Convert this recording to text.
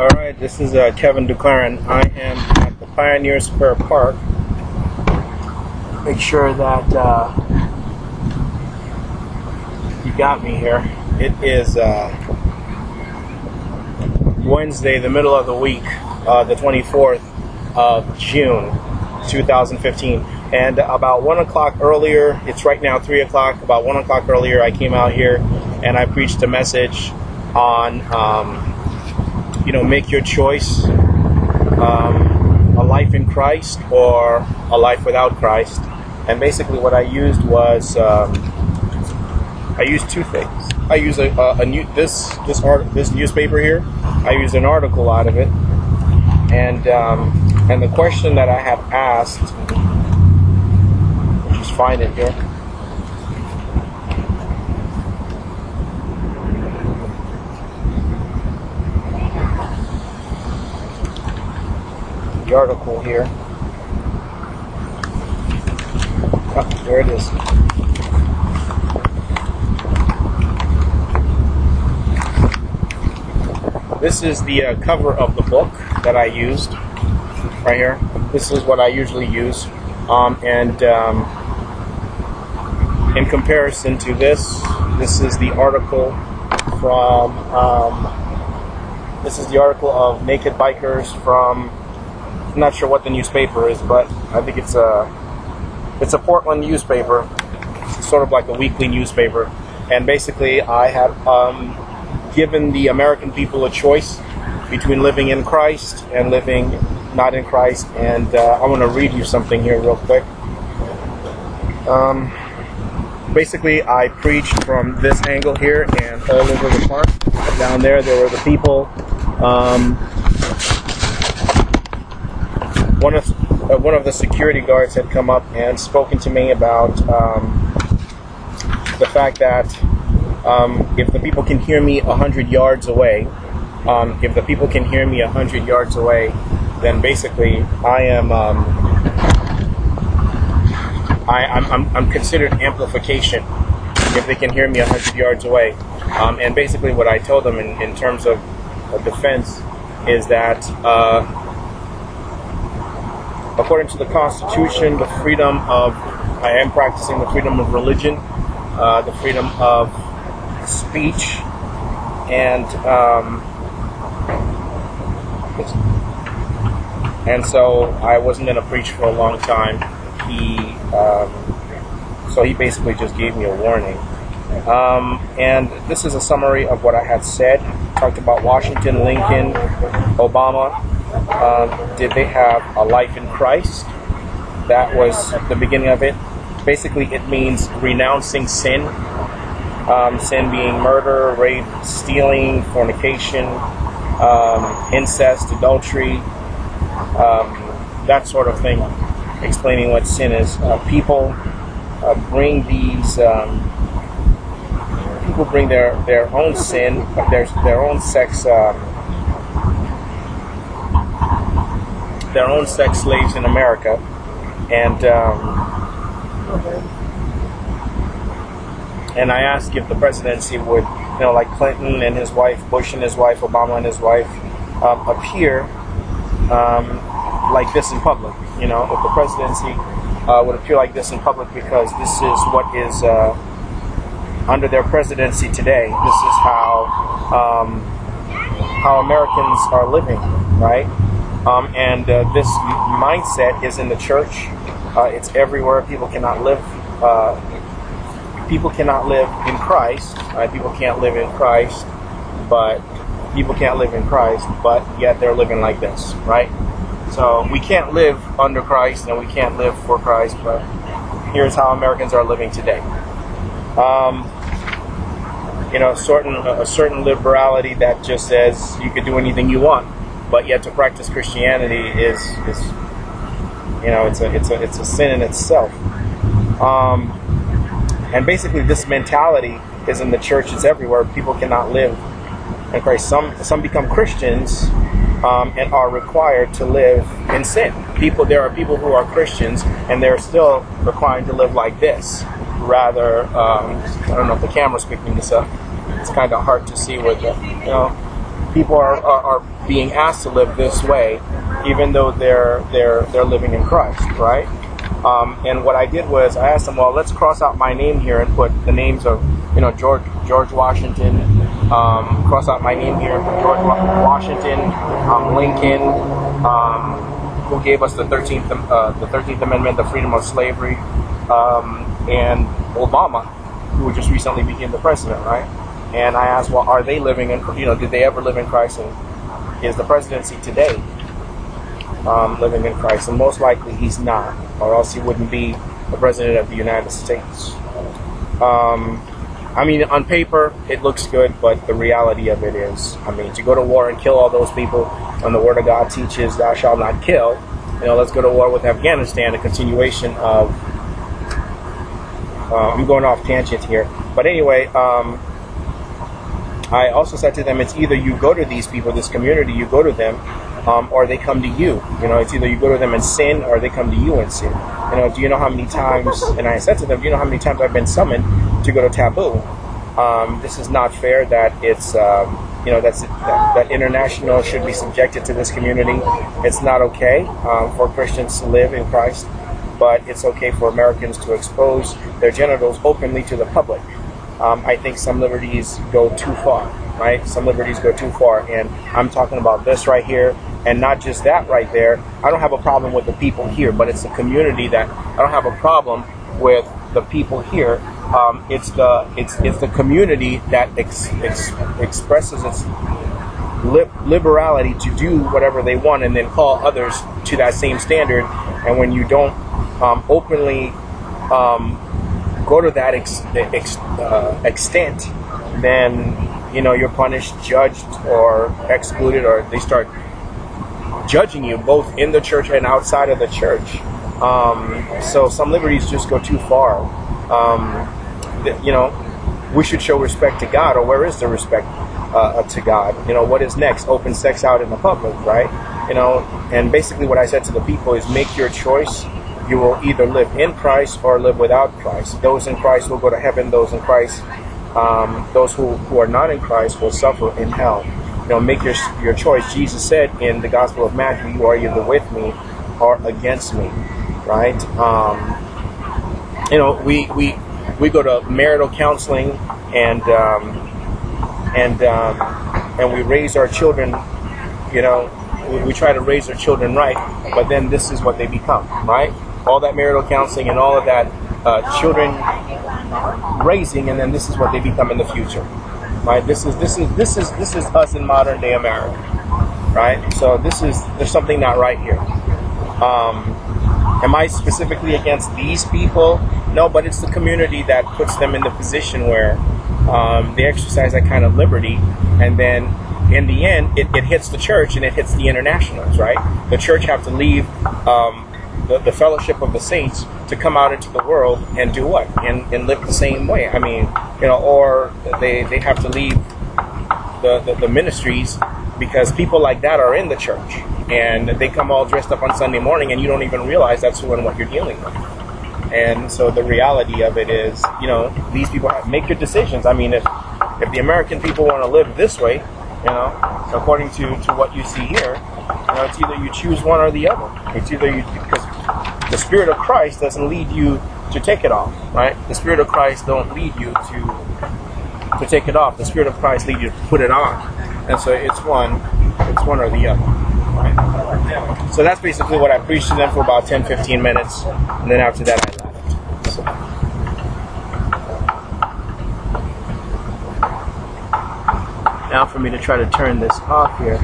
All right, this is uh, Kevin Duclairon. I am at the Pioneer Square Park. Make sure that uh, you got me here. It is uh, Wednesday, the middle of the week, uh, the 24th of June, 2015. And about one o'clock earlier, it's right now three o'clock. About one o'clock earlier, I came out here and I preached a message on. Um, you know, make your choice um, a life in Christ or a life without Christ. And basically, what I used was um, I used two things. I use a, a, a, new this this art this newspaper here. I used an article out of it, and um, and the question that I have asked, just find it here. The article here. Oh, there it is. This is the uh, cover of the book that I used right here. This is what I usually use. Um, and um, in comparison to this, this is the article from, um, this is the article of Naked Bikers from I'm not sure what the newspaper is, but I think it's a it's a Portland newspaper. It's sort of like a weekly newspaper, and basically I have um, given the American people a choice between living in Christ and living not in Christ. And uh, I want to read you something here real quick. Um, basically, I preached from this angle here and all over the park. Down there, there were the people. Um, one of uh, one of the security guards had come up and spoken to me about um, the fact that um, if the people can hear me hundred yards away, um, if the people can hear me hundred yards away, then basically I am um, I, am I'm, I'm considered amplification if they can hear me a hundred yards away. Um, and basically, what I told them in, in terms of, of defense is that. Uh, according to the Constitution, the freedom of, I am practicing the freedom of religion, uh, the freedom of speech, and, um, and so I wasn't going to preach for a long time. He, um, so he basically just gave me a warning. Um, and this is a summary of what I had said. Talked about Washington, Lincoln, Obama, um, did they have a life in Christ? That was the beginning of it. Basically, it means renouncing sin. Um, sin being murder, rape, stealing, fornication, um, incest, adultery, um, that sort of thing. Explaining what sin is. Uh, people uh, bring these. Um, people bring their their own sin, their their own sex um, their own sex slaves in America, and um, and I asked if the presidency would, you know, like Clinton and his wife, Bush and his wife, Obama and his wife, um, appear um, like this in public. You know, if the presidency uh, would appear like this in public because this is what is uh, under their presidency today. This is how um, how Americans are living, right? Um, and uh, this mindset is in the church. Uh, it's everywhere. People cannot live. Uh, people cannot live in Christ. Right? People can't live in Christ, but people can't live in Christ, but yet they're living like this, right? So we can't live under Christ and we can't live for Christ, but here's how Americans are living today. Um, you know, certain a certain liberality that just says you can do anything you want but yet to practice Christianity is is you know it's a it's a it's a sin in itself. Um, and basically, this mentality is in the church. It's everywhere. People cannot live in Christ. Some some become Christians um, and are required to live in sin. People there are people who are Christians and they're still required to live like this. Rather, um, I don't know if the camera's picking this up. It's kind of hard to see with the you know people are, are, are being asked to live this way, even though they're they're they're living in Christ, right? Um, and what I did was I asked them, well, let's cross out my name here and put the names of you know George George Washington, um, cross out my name here, George Washington, um, Lincoln, um, who gave us the 13th uh, the 13th Amendment, the freedom of slavery, um, and Obama, who just recently became the president, right? And I asked, well, are they living in, you know, did they ever live in Christ? And is the presidency today um, living in Christ? And most likely he's not, or else he wouldn't be the president of the United States. Um, I mean, on paper, it looks good, but the reality of it is, I mean, to go to war and kill all those people when the Word of God teaches, thou shalt not kill, you know, let's go to war with Afghanistan, a continuation of. Uh, I'm going off tangent here. But anyway, um, I also said to them, it's either you go to these people, this community, you go to them, um, or they come to you. You know, it's either you go to them and sin, or they come to you and sin. You know, do you know how many times? And I said to them, do you know how many times I've been summoned to go to taboo? Um, this is not fair. That it's um, you know that's that, that, international should be subjected to this community. It's not okay um, for Christians to live in Christ, but it's okay for Americans to expose their genitals openly to the public. Um, I think some liberties go too far, right? Some liberties go too far, and I'm talking about this right here and not just that right there. I don't have a problem with the people here, but it's the community that I don't have a problem with the people here. Um, it's the it's it's the community that ex, ex, expresses its liberality to do whatever they want, and then call others to that same standard. And when you don't um, openly um, go to that ex, ex, uh, extent, then you know you're punished, judged, or excluded, or they start judging you both in the church and outside of the church. Um, so some liberties just go too far. Um, you know, we should show respect to God, or where is the respect uh, to God? You know, what is next? Open sex out in the public, right? You know, and basically what I said to the people is make your choice. You will either live in Christ or live without Christ. Those in Christ will go to heaven. Those in Christ, um, those who, who are not in Christ will suffer in hell You know, make your your choice. Jesus said in the Gospel of Matthew, "You are either with me or against me." Right? Um, you know, we we we go to marital counseling and um, and um, and we raise our children. You know, we, we try to raise our children right, but then this is what they become. Right? All that marital counseling and all of that uh, children raising, and then this is what they become in the future right? This is this is this is this is us in modern day America, right? So this is there's something not right here. Um, am I specifically against these people? No, but it's the community that puts them in the position where um, they exercise that kind of liberty, and then in the end, it, it, hits the church and it hits the internationals, right? The church have to leave um, the, the fellowship of the saints to come out into the world and do what? And, and live the same way. I mean, you know, or they, they have to leave the, the, the ministries because people like that are in the church and they come all dressed up on Sunday morning and you don't even realize that's who and what you're dealing with. And so the reality of it is, you know, these people have, make good decisions. I mean, if if the American people want to live this way, you know, according to, to what you see here, you know, it's either you choose one or the other. It's either you because the Spirit of Christ doesn't lead you to take it off, right? The Spirit of Christ don't lead you to to take it off. The Spirit of Christ leads you to put it on. And so it's one, it's one or the other. Right? So that's basically what I preached to them for about 10, 15 minutes. And then after that I left. So. Now for me to try to turn this off here.